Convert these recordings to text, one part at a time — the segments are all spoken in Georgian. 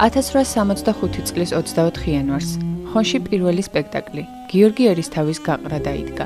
1865 წლის 24 იანვარს ხონში პირველი სპექტაკლი გიორგი ერისთავის გაყრა დაიდგა.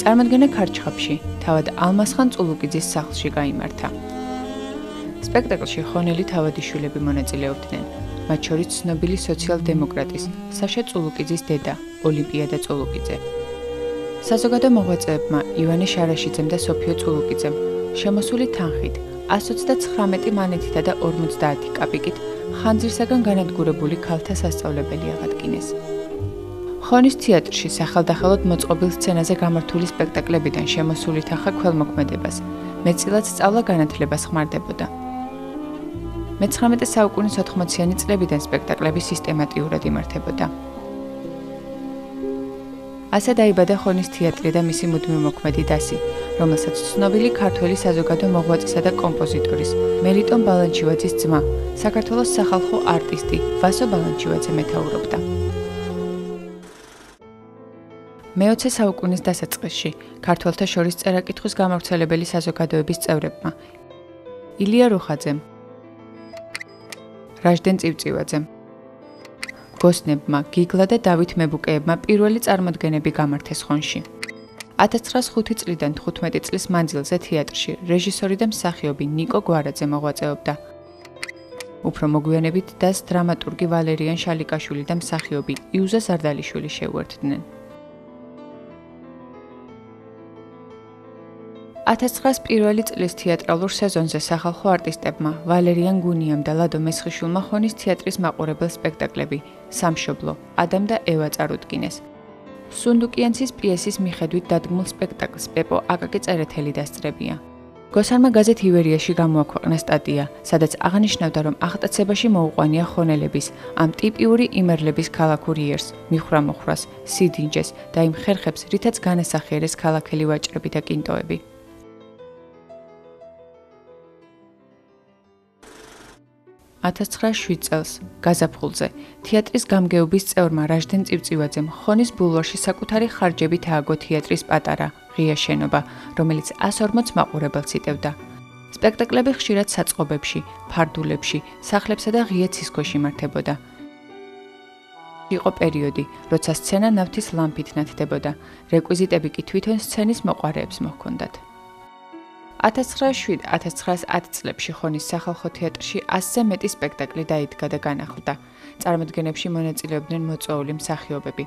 წარმოდგენა ქარჩხაბში, თავად ალმასხან წულუკიძის სახლში გამართა. სპექტაკლში ხონელი თავადიშვილები მონაწილეობდნენ, მათ შორის ცნობილი სოციალ-დემოკრატის საშა წულუკიძის დედა ოლიმპიადა წულუკიძე. საზოგადო მოღვაწეებმა ივანე შარაშიძემ და სოფიო წულუკიძემ შემოსული თანხით 129 მანეთითა და 50 კაპიკით ხანძირსაგან განადგურებული ქალთა სასწავლებელი აღადგინეს. ხონის თეატრში სახელდახელოდ მოწყობილ სცენაზე გამართული სპექტაკლებიდან შემოსული თანხა ქველმოქმედებას მეცილად სწავლა განათლებას ხმარდებოდა. მე-19 საუკუნის 80-იანი წლებიდან სპექტაკლები სისტემატიურად იმართებოდა. ასე დაიბადა ხონის თეატრი და მისი მუდმივ მოქმედი დასი, რომელსაც ცნობილი ქართველი საზოგადო მოღვაწისა და კომპოზიტორის მელიტონ ბალანჩივაძის ძმა, საქართველოს სახალხო არტისტი ვასო ბალანჩივაძე მეთაურობდა. მე-20 საუკუნის დასაწყისში ქართველთა შორის წერა-კითხვის გამავრცელებელი საზოგადოების წევრებმა ილია როხაძემ, რაჟდენ წივწივაძემ, გოსნებმა, გიგლა და დავით მებუკეებმა პირველი წარმოდგენები გამართეს ხონში. 1905 წლიდან 15 წლის მანძილზე თეატრში რეჟისორი და მსახიობი ნიკო გვარაძე მოღვაწეობდა. უფრო მოგვიანებით დას დრამატურგი ვალერიან შალიკაშვილი და მსახიობი იუზა ზარდალიშვილი შეუერთდნენ. 1901 წლის თეატრალურ სეზონზე სახალხო არტისტებმა ვალერიან გუნიამ და ლადო მესხიშვილმა ხონის თეატრის მაყურებელ სპექტაკლები სამშობლო ადამ და ევა წარუდგინეს. სუნდუკიანცის პიესის მიხედვით დადგმულ სპექტაკლს პეპო აკაკი წერეთელი დასწრებია. გოსარმა გაზეთ ივერიაში გამოაქვეყნა სტატია, სადაც აღნიშნავდა, რომ აღტაცებაში მოუყვანია ხონელების ამ ტიპიური იმერლების ქალაქურ იერს, მიხრამოხრას, სიდინჯეს და იმ ხერხებს, რითაც განასახიერეს ქალაქელი ვაჭრები და კინტოები. 1907 წელს გაზაფხულზე თეატრის გამგეობის წევრმა რაჟდენ წივწივაძემ ხონის ბულვარში საკუთარი ხარჯებით ააგო თეატრის პატარა ღია შენობა, რომელიც 140 მაყურებელს იტევდა. სპექტაკლები ხშირად საწყობებში, ფარდულებში, სახლებსა და ღია ცისქვეშ იმართებოდა. იყო პერიოდი, როცა სცენა ნავთის ლამპით ნათდებოდა, რეკვიზიტები კი თვითონ სცენის მოყარეებს მოჰქონდათ. 1907-1910 წლებში ხონის სახალხო თეატრში 100-ზე მეტი სპექტაკლი დაიდგა და განახლდა. წარმოდგენებში მონაწილეობდნენ მოწვეული მსახიობები.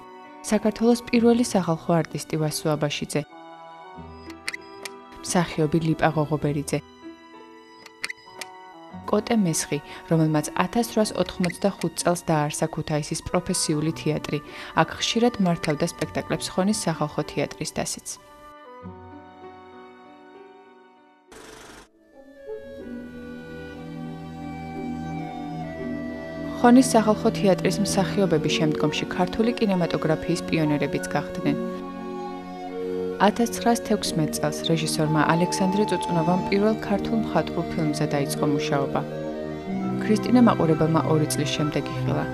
საქართველოს პირველი სახალხო არტისტი ვასო აბაშიძე. მსახიობი ლიპა ღოღობერიძე. კოტე მესხი, რომელმაც 1885 წელს დააარსა ქუთაისის პროფესიული თეატრი. აქ ხშირად მართავდა სპექტაკლებს ხონის სახალხო თეატრის ხონის სახალხო თეატრის მსახიობები შემდგომში ქართული კინემატოგრაფიის პიონერებიც გახდნენ. 1916 წელს რეჟისორმა ალექსანდრე წუწუნოვამ პირველ ქართულ მხატვრულ ფილმზე დაიწყო მუშაობა. ქრისტინა მაყურებელმა 2 წლის შემდეგ იხილა.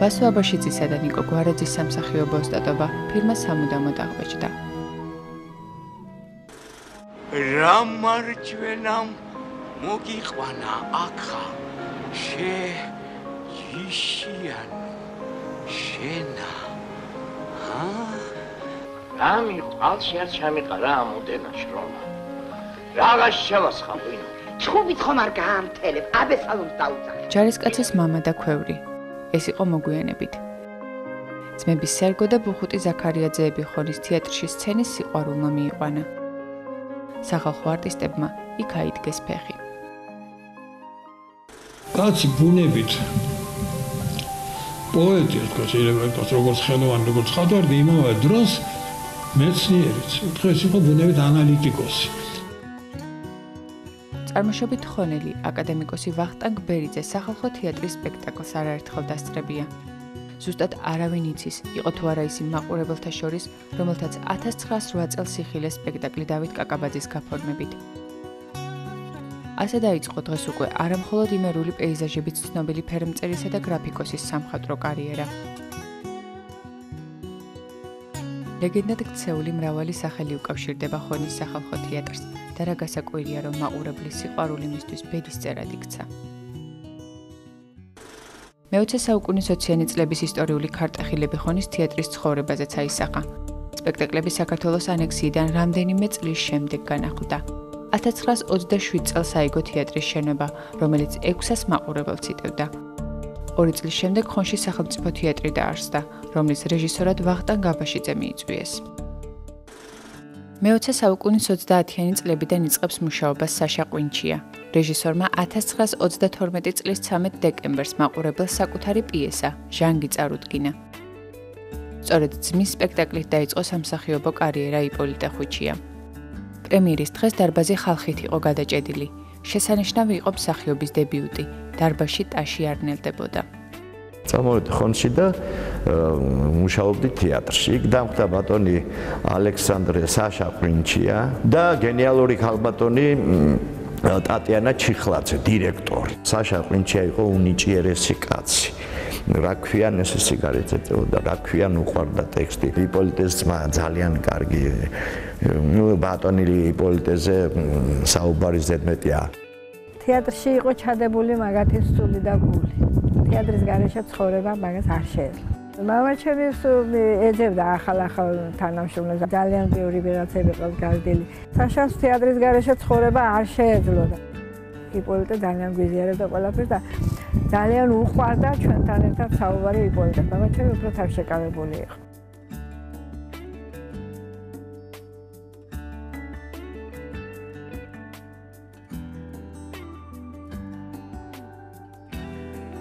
ვასო აბაშიძისა და ნიკო გვარაძის სამსახიობო ოსტატობა ფილმმა სამუდამოდ აღბეჭდა. რა მარჯვენამ მოგიყვანა აქა. შე იშიან შენა. ა რამი ყალში არ ჩამიყარა ამ უდენაში რომა რაღაც შევასხავინო ჩხუბით ხომ არ გაამთელებ აბესალომს დაუძახე ჯარისკაცის მამა და ქვევრი. ეს იყო მოგვიანებით. ძმების სერგო და ბუხუტი ზაქარიაძეები ხონის თეატრში სცენის სიყვარულმა მიიყვანა. სახალხო არტისტებმა იქ აიდგეს ფეხი. კაცი ბუნებით. პოეტი თქვა შეიძლება იყოს როგორც ხელოვანი როგორც ხატვარდი იმავე დროს მეცნიერიც. თქვეს იყო ბუნებით ანალიტიკოსი. წარმოშობით ხონელი აკადემიკოსი ვახტანგ ბერიძე სახალხო თეატრის სპექტაკლს არაერთხელ დასწრებია. ზუსტად არავინ იცის იყო თუ არა ისი მაყურებელთა შორის რომელთაც 1908 წელს იხილეს სპექტაკლი დავით კაკაბაძის გაფორმებით ასე დაიწყო დღეს უკვე არამხოლოდ იმერული პეიზაჟებით ცნობილი ფერმწერისა და გრაფიკოსის სამხატვრო კარიერა. ლეგენდად ქცეული მრავალი სახელი უკავშირდება ხონის სახალხო თეატრს და რა გასაკვირია რომ მაყურებლის სიყვარული მისთვის ბედის წერად იქცა. მე-20 საუკუნის 20-იანი წლების ისტორიული ქარტახილები ხონის თეატრის ცხოვრებაზეც აისახა. სპექტაკლები საქართველოს ანექსიიდან რამდენიმე წლის შემდეგ განახლდა. 1927 წელს აიგო თეატრის შენობა, რომელიც 600 მაყურებელს იტევდა. ორი წლის შემდეგ ხონში სახელმწიფო თეატრი დაარსდა, რომლის რეჟისორად ვახტანგ გაბაშიძე მიიწვიეს. მე-20 საუკუნის 30-იანი წლებიდან იწყებს მუშაობას საშა ყვინჩია. რეჟისორმა 1932 წლის 13 დეკემბერს მაყურებელს საკუთარი პიესა ჟანგი წარუდგინა. სწორედ ძმის სპექტაკლით დაიწყო სამსახიობო კარიერა იპოლიტე ხუჩია. პრემიერის დღეს დარბაზი ხალხით იყო გადაჭედილი. შესანიშნავი იყო მსახიობის დებიუტი. დარბაზში ტაში არნელდებოდა. წამოვედი ხონში და მუშაობდი თეატრში. იქ დამხდა ბატონი ალექსანდრე საშა პრინჩია და გენიალური ხალბატონი ტატიანა ჩიხლაძე, დირექტორი. საშა პრინჩია იყო უნიჭიერესი კაცი. რა ქვიან ეს სიგარეტზე და რა ქვიან უყვარდა ტექსტი. იპოლიტეს ძმა ძალიან კარგი. ნუ ბატონი იპოლიტეზე საუბარი ზედმეტია. თეატრში იყო ჩადებული მაგათი სული და გული. თეატრის გარეშე ცხოვრება მაგას არ შეეძლო. მამაჩემის ეძებდა ახალ-ახალ თანამშრომლებს ძალიან ბევრი ვიღაცები ყავს გარდილი. საშას თეატრის გარეშე ცხოვრება არ შეეძლო. იპოლიტე ძალიან გვიზიარებდა ყველაფერს და ძალიან უყვარდა ჩვენთან ერთად საუბარი იპოლიტე. მამაჩემი უფრო თავშეკავებული იყო.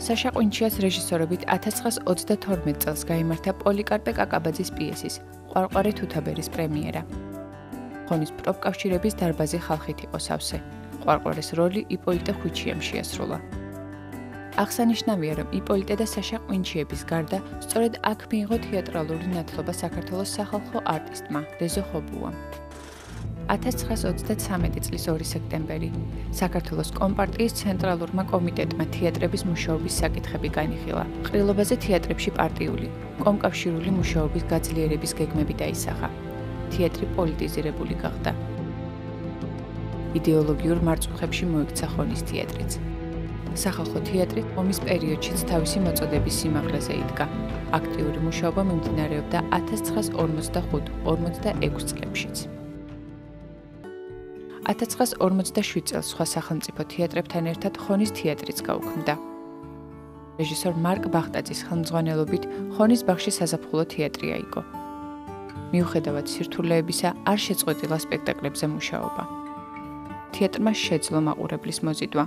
საშა ყვინჩიას რეჟისორობით 1932 წელს გამართა პოლიკარპე კაკაბაძის პიესის ყვარყვარე თუთაბერის პრემიერა. ხონის პროფკავშირების დარბაზი ხალხით იყო სავსე. ყვარყვარის როლი იპოლიტე ხუჩიამ შეასრულა. აღსანიშნავია, რომ იპოლიტე და საშა ყვინჩიების გარდა, სწორედ აქ მიიღო თეატრალური ნათლობა საქართველოს სახალხო არტისტმა რეზო ხობუამ. 1923 წლის 2 სექტემბერი საქართველოს კომპარტიის ცენტრალურმა კომიტეტმა თეატრების მუშაობის საკითხები განიხილა. ყრილობაზე თეატრებში პარტიული, კომკავშირული მუშაობის გაძლიერების გეგმები დაისახა. თეატრი პოლიტიზირებული გახდა. იდეოლოგიურ მარწუხებში მოექცა ხონის თეატრიც. სახალხო თეატრი ომის პერიოდშიც თავისი მოწოდების სიმაღლეზე იდგა. აქტიური მუშაობა მიმდინარეობდა 1945-46 წლებშიც. 1947 წელს სხვა სახელმწიფო თეატრებთან ერთად ხონის თეატრიც გაუქმდა. რეჟისორ მარკ ბახტაძის ხელმძღვანელობით ხონის ბაღში საზაფხულო თეატრი აიგო. მიუხედავად სირთულეებისა, არ შეწყვეტილა სპექტაკლებზე მუშაობა. თეატრმა შეძლო მაყურებლის მოზიდვა.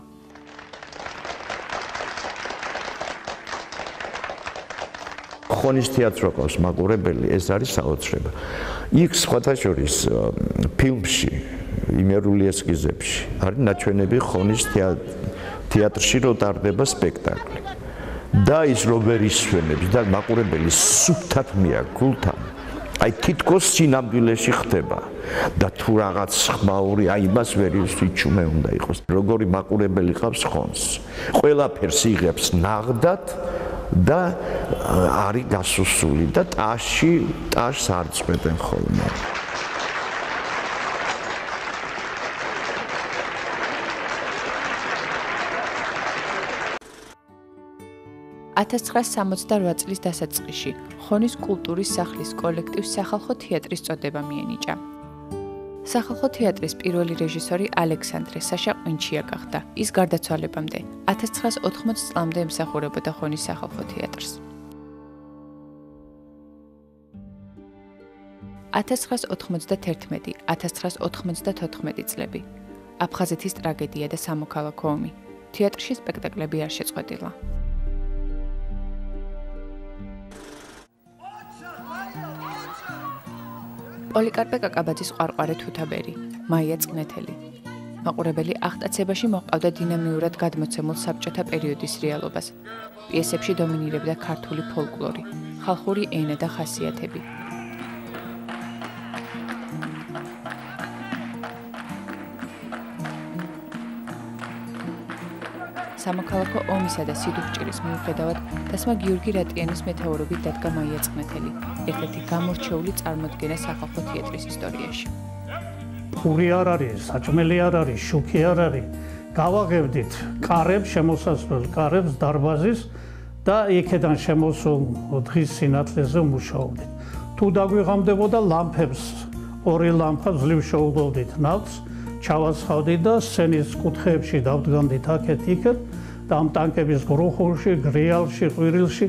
ხონის თეატრს ყავს მაყურებელი, ეს არის საოცრება. იქ სხვათა შორის ფილმში იმერული ესკიზებში არის ნაჩვენები ხონის თეატრში რო ტარდება სპექტაკლი. და ის რობერის ჩვენებს და მაყურებელი სუფთად მიაგულთან. აი თითქოს სინამდვილეში ხდება. და თუ რაღაც ხმაური აი მას ვერ ისჩუმე უნდა იყოს. როგორი მაყურებელი ყავს ხონს. ყველაფერს იღებს ნაღდად და არის გასუსული და ტაში ტაშს არ წვეტენ ხოლმე 1968 წლის დასაწყისში ხონის კულტურის სახლის კოლექტივს სახალხო თეატრის წოდება მიენიჭა. სახალხო თეატრის პირველი რეჟისორი ალექსანდრე საშაყვინჩია გახდა. ის გარდაცვალებამდე 1980 წლამდე ემსახურებოდა ხონის სახალხო თეატრს. 1991-1994 წლები. აფხაზეთის ტრაგედია და სამოქალაქო ომი. თეატრში სპექტაკლები არ შეწყვეტილა. პოლიკარპე კაკაბაძის ყვარყვარე თუთაბერი, მაია წნეთელი. მაყურებელი ახტაცებაში მოყავდა დინამიურად გადმოცემულ საბჭოთა პერიოდის რეალობას. პიესებში დომინირებდა ქართული ფოლკლორი, ხალხური ენა და ხასიათები. სამოქალაქო ომისა და სიდუხჭირის მიუხედავად დასმა გიორგი რატიანის მეთაურობით დადგა მაიაწყნეთელი, ერთ-ერთი გამორჩეული წარმოდგენა სახალხო თეატრის ისტორიაში. პური არ არის, საჭმელი არ არის, შუქი არ არის. გავაღებდით კარებს, შემოსასვლელ კარებს დარბაზის და იქედან შემოსულ დღის სინათლეზე მუშაობდით. თუ დაგვიღამდებოდა ლამპებს, ორი ლამპა ძლივ შოულობდით ნავს, ჩავასხავდით და სცენის კუთხეებში დავდგამდით აქეთ-იქეთ ამ ტანკების გროხულში, გრიალში, ყვირილში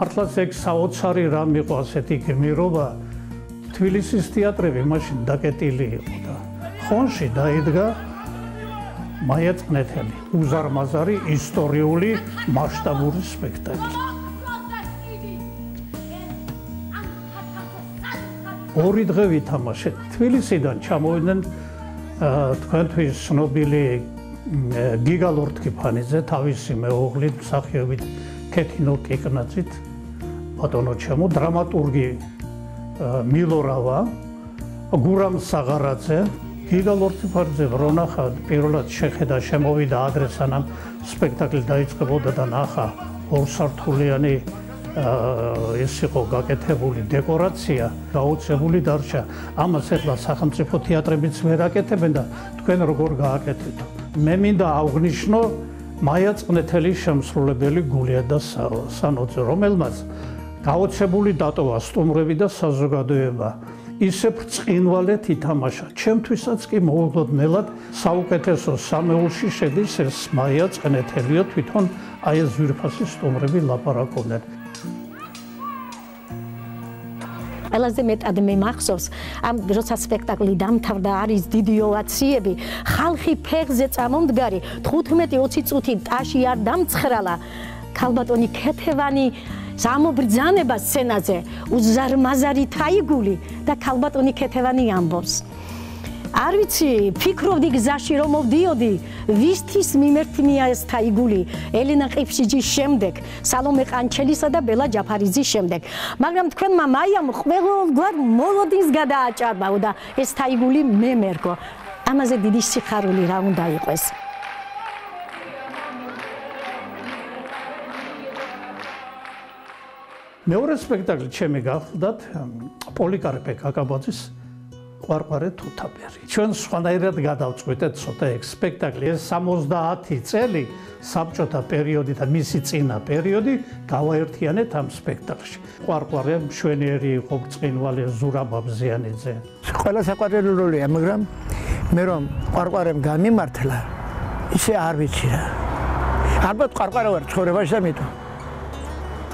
მართლაც ეგ საოცარი რამ იყო ასეთი გმირობა თბილისის თეატრები მაშინ დაკეტილი იყო და ხონში დაიდგა მაიაწყნეთელი უზარმაზარი ისტორიული მასშტაბური სპექტაკლი. ორი დღე ვითამაშეთ თბილისიდან ჩამოვიდნენ თქვენთვის ცნობილი გიგალორტკი ფანიძე თავისი მეუღლით მსახიობით კეთინო კეკნაძით ბატონო ჩემო დრამატურგი მილორავა გურამ საღარაძე გიგალორტკი ფანიძე რონახა პირველად შეხედა შემოვიდა ადრესანამ სპექტაკლი დაიწყებოდა და ნახა ორსართულიანი ეს იყო გაკეთებული დეკორაცია, გაუწებული დარჩა. ამას ახლა სახელმწიფო თეატრებიც ვერ აკეთებენ და თქვენ როგორ გააკეთეთ? მე მინდა აღვნიშნო მაია წნეთელის შემსრულებელი გულია და სანოძე, რომელმაც გაუწებული დატოვა სტუმრები და საზოგადოება. ისე ბრწყინვალეთ ითამაშა. ჩემთვისაც კი მოულოდნელად საუკეთესო სამეულში შედის ეს მაია წნეთელიო თვითონ აი ეს ვირფასი სტუმრები ლაპარაკობდნენ. ყველაზე მეტად მე მახსოვს ამ როცა სპექტაკლი დამთავრდა არის დიდი ოვაციები. ხალხი ფეხზე წამომდგარი 15-20 წუთი ტაში არ დამცხრალა. ქალბატონი ქეთევანი სამობრძანება სცენაზე უზარმაზარი თაიგული და ქალბატონი ქეთევანი ამბობს არ ვიცი, ფიქრობდი გზაში რომ მოვდიოდი, ვისთვის მიმერთნია ეს თაიგული, ელენა ყიფშიჯის შემდეგ, სალომე ყანჩელისა და ბელა ჯაფარიძის შემდეგ. მაგრამ თქვენმა მაიამ ყველგან მოლოდინს გადააჭარბაო და ეს თაიგული მე მერგო. ამაზე დიდი სიხარული რა უნდა იყოს. მეორე სპექტაკლი ჩემი გახლდათ პოლიკარპე კაკაბაძის ყვარყვარე თუთაბერი. ჩვენ სხვანაირად გადავწყვეტეთ ცოტა ეგ სპექტაკლი. ეს 70 წელი საბჭოთა პერიოდი და მისი წინა პერიოდი გავაერთიანეთ ამ სპექტაკლში. ყვარყვარე მშვენიერი იყო ბრწყინვალე ზურაბაბზიანიძე. ყველა საყვარელი როლია, მაგრამ მე რომ ყვარყვარემ გამიმართლა, ისე არ ვიცი რა. ალბათ ყვარყვარე ვარ ცხოვრებაში და მითო.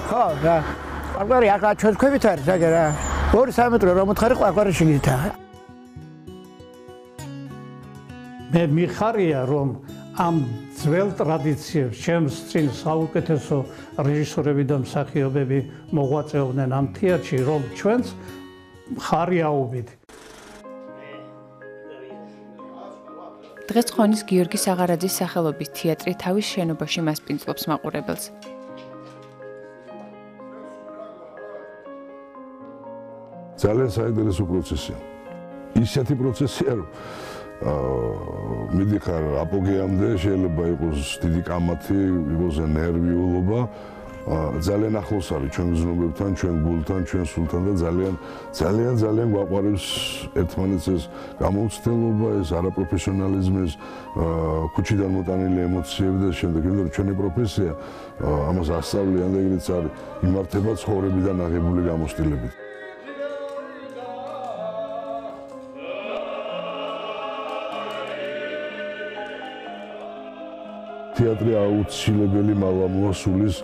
ხო, რა. ყვარყვარე ახლა ჩვენ ქვევით არის, აგე რა. 2-3 მეტრო რომ მოთხარი ყვარყვარე შეგიძლია. მე მიხარია რომ ამ ძველ ტრადიციებს ჩემს წინ საუკეთესო რეჟისორები და მსახიობები მოღვაწეობდნენ ამ თეატრში რომ ჩვენს ხარიაობით დღეს ხონის გიორგი საღარაძის სახელობის თეატრი თავის შენობაში მასპინძლობს მაყურებელს. ძალიან საინტერესო პროცესია. ისეთი პროცესია, რომ მიდიხარ აპოგეამდე შეიძლება იყოს დიდი კამათი, იყოს ნერვიულობა. ძალიან ახლოს არის ჩვენ გზნობებთან, ჩვენ გულთან, ჩვენ სულთან და ძალიან ძალიან ძალიან გვაყვარებს ერთმანეთს ეს გამოცდილება, ეს არაპროფესიონალიზმი, ეს ქუჩიდან მოტანილი ემოციები და შემდეგ, იმიტომ რომ ჩვენი პროფესია ამას ასწავლიან და ეგრეც არის იმართება ცხოვრებიდან აღებული გამოცდილებით. თეატრი აუცილებელი მალამოა სულის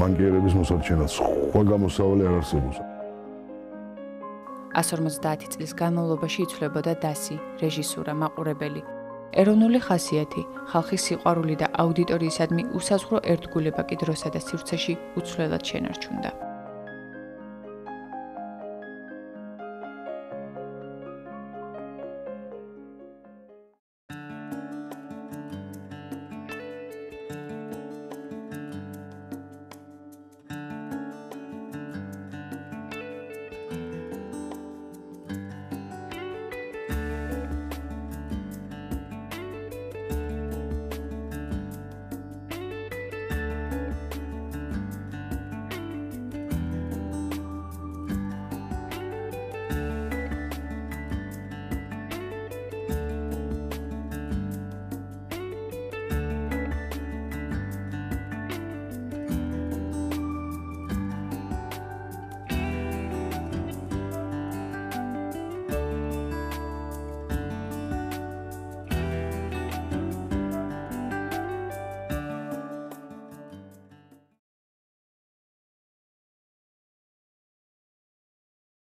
მანკიერების მოსარჩენად. სხვა გამოსავალი არ არსებობს. 150 წლის განმავლობაში იცვლებოდა დასი, რეჟისურა, მაყურებელი. ეროვნული ხასიათი, ხალხის სიყვარული და აუდიტორიისადმი უსაზღვრო ერთგულება კი დროსა და სივრცეში უცვლელად შენარჩუნდა.